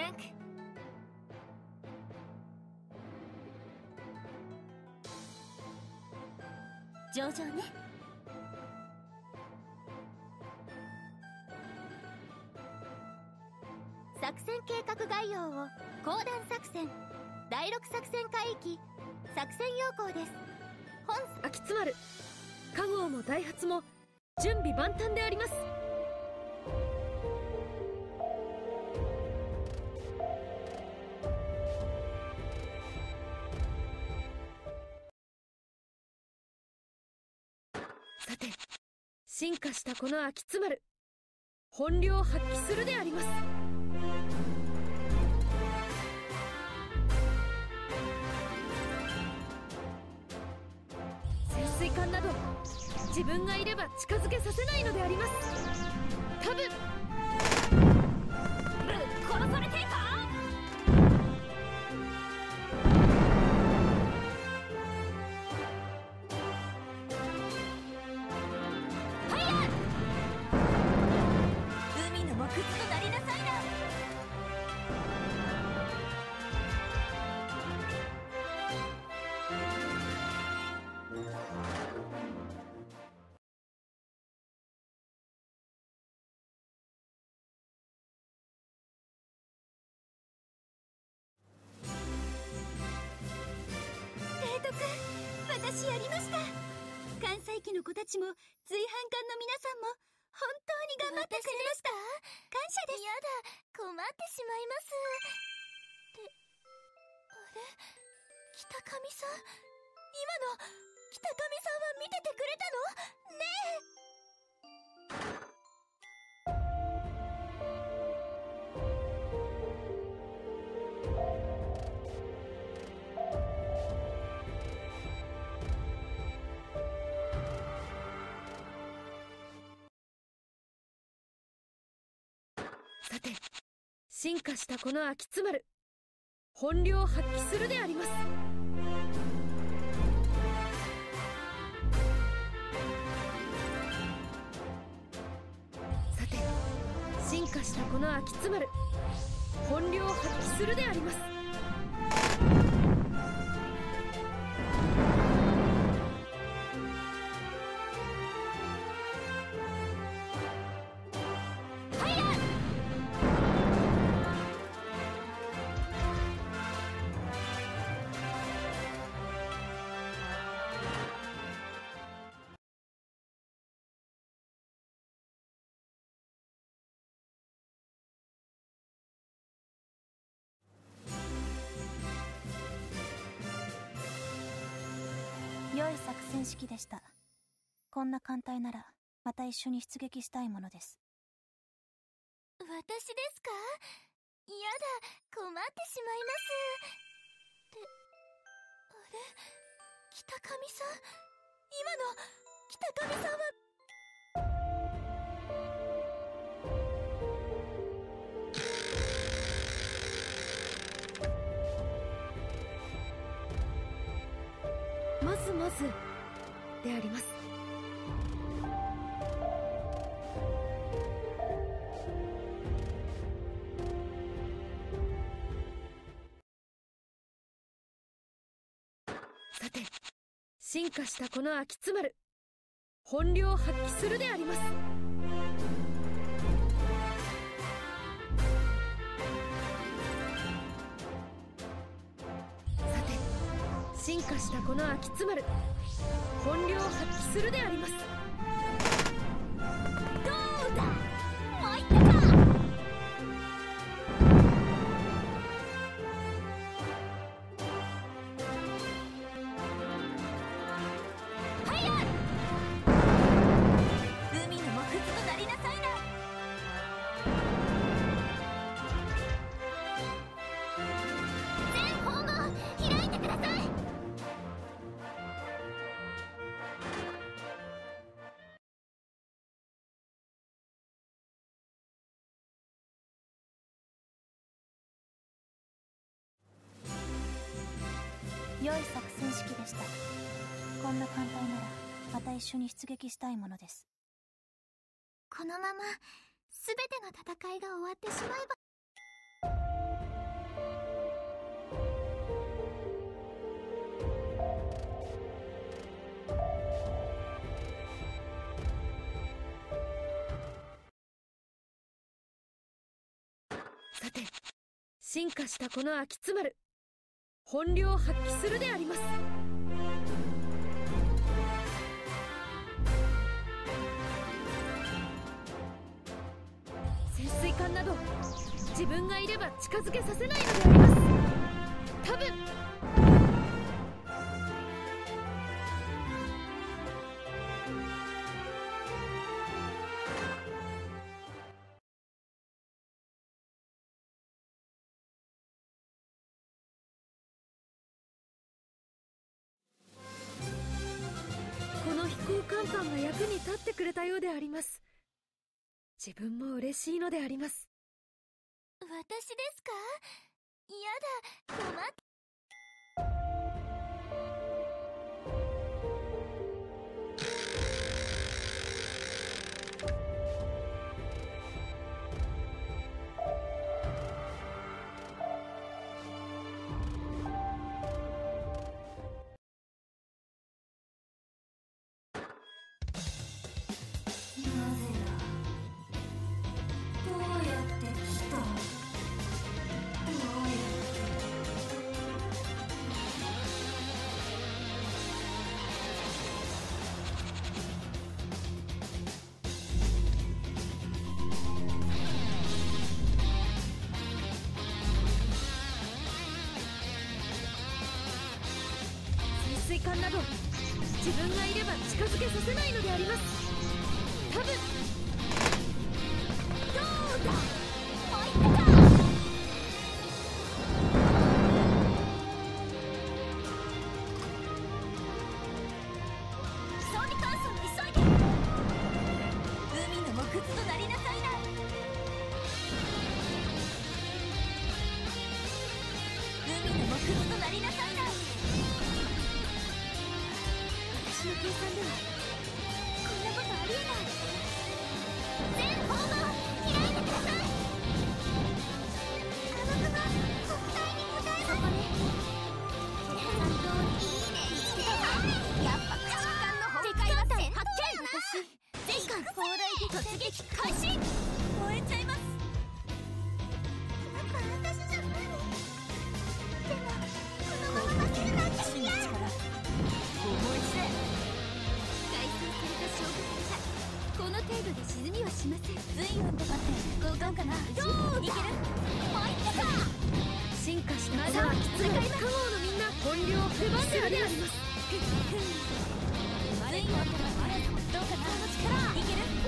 タンク上々ね作戦計画概要を講談作戦第6作戦海域作戦要項です本秋津丸加護もダイハツも準備万端であります化したこの秋津丸本領発揮するであります。潜水艦など自分がいれば近づけさせないのであります。多分。殺されの子たちも随伴艦の皆さんも本当に頑張ってくれました。感謝です。やだ困ってしまいます。ってあれ？北上さん？今の北上さんは見ててくれたの？ねえ進化したこの秋津丸本領発揮するであります。さて進化したこの秋津丸本領発揮するであります。い作戦式でした。こんな艦隊ならまた一緒に出撃したいものです。私ですか？嫌だ困ってしまいます。ってあれ？北上さん？今の北上さんはであります。さて進化したこの秋津丸本領発揮するであります。進化したこの秋津丸本領発揮するであります。良い作戦式でした。こんな艦隊ならまた一緒に出撃したいものです。このまま全ての戦いが終わってしまえば。さて進化したこの秋まる本領発揮するであります。潜水艦など自分がいれば近づけさせないのであります。多分さんが役に立ってくれたようであります。自分も嬉しいのであります。私ですか？やだ。困っさんなど自分がいれば近づけさせないのであります。多分。どうだ？計算ではこんなことありえない。全はしません。随分と待って。交換かなどういけるもう一個か進化したこの秋津丸カモのみん。な本領出番であります随分と待ってどうかなこの力いける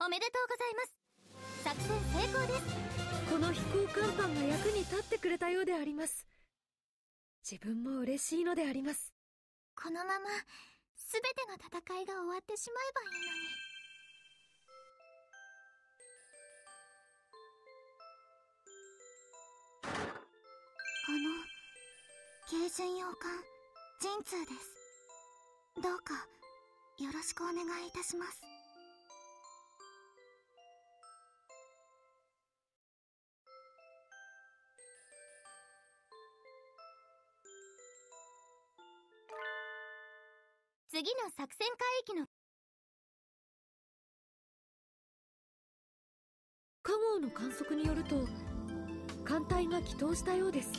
おめでとうございます。作戦成功です。この飛行甲板が役に立ってくれたようであります。自分も嬉しいのであります。このまま全ての戦いが終わってしまえばいいのに。あの軽巡洋艦神通です。どうかよろしくお願いいたします次の作戦海域の。カゴの観測によると艦隊が祈祷したようです。